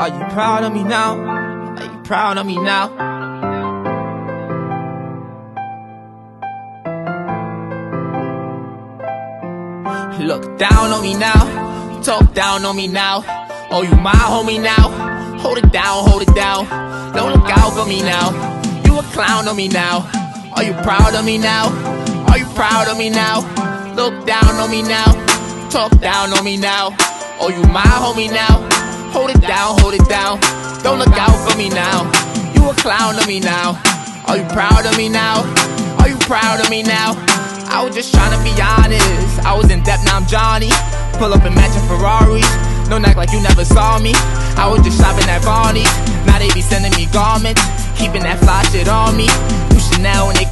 Are you proud of me now? Are you proud of me now? Look down on me now, talk down on me now. Oh, you my homie now. Hold it down, hold it down. Don't look out for me now. You a clown on me now. Are you proud of me now? Are you proud of me now? Look down on me now, talk down on me now. Oh, you my homie now. Hold it down, hold it down. Don't look out for me now. You a clown on me now. Are you proud of me now? Are you proud of me now? I was just trying to be honest. I was in debt, now I'm Johnny. Pull up in matching Ferraris. Don't act like you never saw me. I was just shopping at Barney's. Now they be sending me garments. Keeping that fly shit on me. New Chanel and they